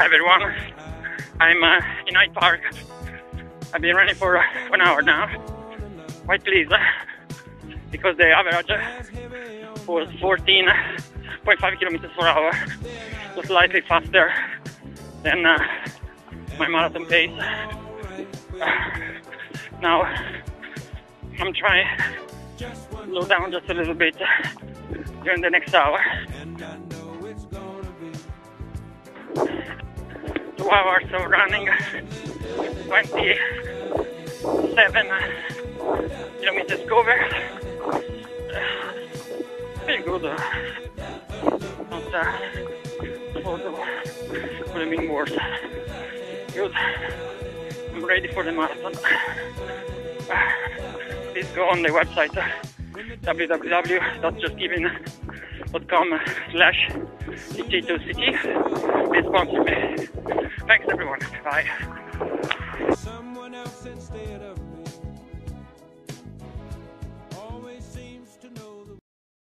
everyone, I'm uh, in Hyde Park. I've been running for uh, one hour now. Quite pleased uh, because the average was 14.5 kilometers per hour, so slightly faster than uh, my marathon pace. now I'm trying to slow down just a little bit during the next hour. Two hours of running, 27 kilometers covered. Pretty good. Uh, not uh, affordable. Could have been. Good. I'm ready for the marathon. Please go on the website uh, www.justgiving.com slash ct2ct. Please sponsor me. Thanks everyone. Bye.